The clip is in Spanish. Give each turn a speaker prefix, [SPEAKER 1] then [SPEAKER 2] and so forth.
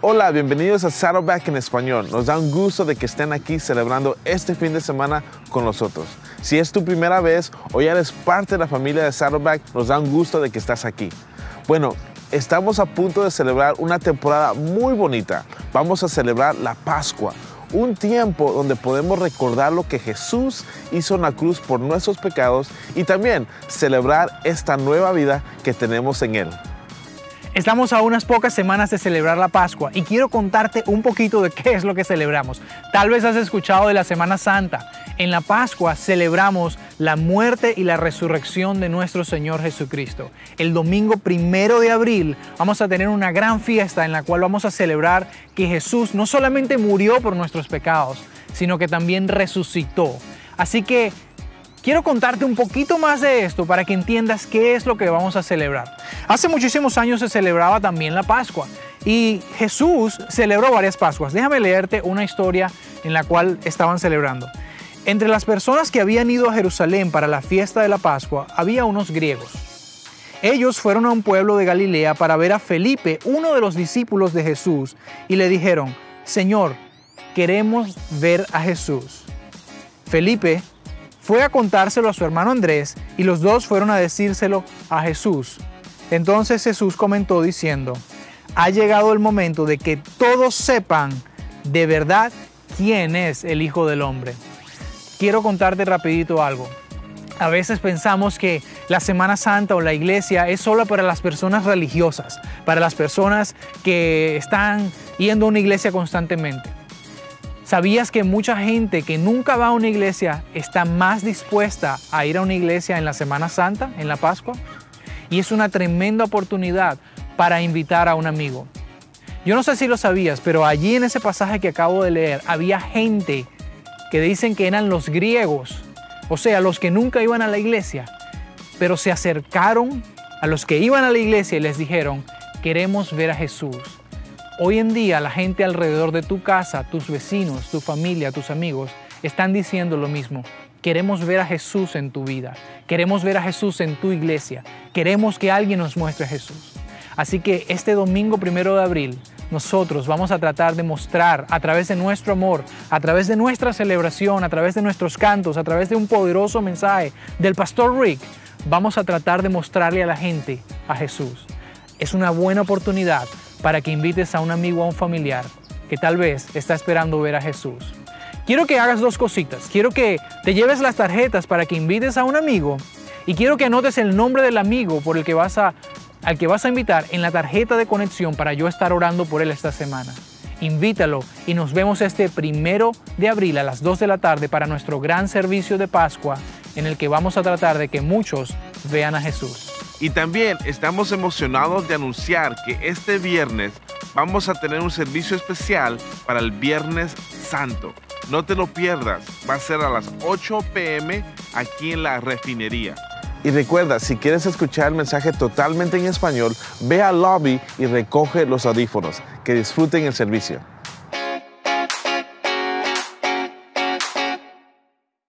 [SPEAKER 1] Hola, bienvenidos a Saddleback en español. Nos da un gusto de que estén aquí celebrando este fin de semana con nosotros. Si es tu primera vez o ya eres parte de la familia de Saddleback, nos da un gusto de que estás aquí. Bueno, estamos a punto de celebrar una temporada muy bonita. Vamos a celebrar la Pascua, un tiempo donde podemos recordar lo que Jesús hizo en la cruz por nuestros pecados y también celebrar esta nueva vida que tenemos en Él.
[SPEAKER 2] Estamos a unas pocas semanas de celebrar la Pascua y quiero contarte un poquito de qué es lo que celebramos. Tal vez has escuchado de la Semana Santa. En la Pascua celebramos la muerte y la resurrección de nuestro Señor Jesucristo. El domingo primero de abril vamos a tener una gran fiesta en la cual vamos a celebrar que Jesús no solamente murió por nuestros pecados, sino que también resucitó. Así que quiero contarte un poquito más de esto para que entiendas qué es lo que vamos a celebrar. Hace muchísimos años se celebraba también la Pascua y Jesús celebró varias Pascuas. Déjame leerte una historia en la cual estaban celebrando. Entre las personas que habían ido a Jerusalén para la fiesta de la Pascua había unos griegos. Ellos fueron a un pueblo de Galilea para ver a Felipe, uno de los discípulos de Jesús, y le dijeron, Señor, queremos ver a Jesús. Felipe fue a contárselo a su hermano Andrés y los dos fueron a decírselo a Jesús. Entonces Jesús comentó diciendo, ha llegado el momento de que todos sepan de verdad quién es el Hijo del Hombre. Quiero contarte rapidito algo. A veces pensamos que la Semana Santa o la iglesia es solo para las personas religiosas, para las personas que están yendo a una iglesia constantemente. ¿Sabías que mucha gente que nunca va a una iglesia está más dispuesta a ir a una iglesia en la Semana Santa, en la Pascua? Y es una tremenda oportunidad para invitar a un amigo. Yo no sé si lo sabías, pero allí en ese pasaje que acabo de leer había gente que dicen que eran los griegos, o sea, los que nunca iban a la iglesia, pero se acercaron a los que iban a la iglesia y les dijeron, queremos ver a Jesús. Hoy en día la gente alrededor de tu casa, tus vecinos, tu familia, tus amigos, están diciendo lo mismo. Queremos ver a Jesús en tu vida. Queremos ver a Jesús en tu iglesia. Queremos que alguien nos muestre a Jesús. Así que este domingo primero de abril, nosotros vamos a tratar de mostrar a través de nuestro amor, a través de nuestra celebración, a través de nuestros cantos, a través de un poderoso mensaje del pastor Rick, vamos a tratar de mostrarle a la gente a Jesús. Es una buena oportunidad para que invites a un amigo a un familiar que tal vez está esperando ver a Jesús. Quiero que hagas dos cositas. Quiero que te lleves las tarjetas para que invites a un amigo y quiero que anotes el nombre del amigo por el que vas a, al que vas a invitar en la tarjeta de conexión para yo estar orando por él esta semana. Invítalo y nos vemos este primero de abril a las 2 de la tarde para nuestro gran servicio de Pascua en el que vamos a tratar de que muchos vean a Jesús.
[SPEAKER 1] Y también estamos emocionados de anunciar que este viernes vamos a tener un servicio especial para el Viernes Santo. No te lo pierdas, va a ser a las 8 pm aquí en la refinería. Y recuerda, si quieres escuchar el mensaje totalmente en español, ve al lobby y recoge los audífonos. Que disfruten el servicio.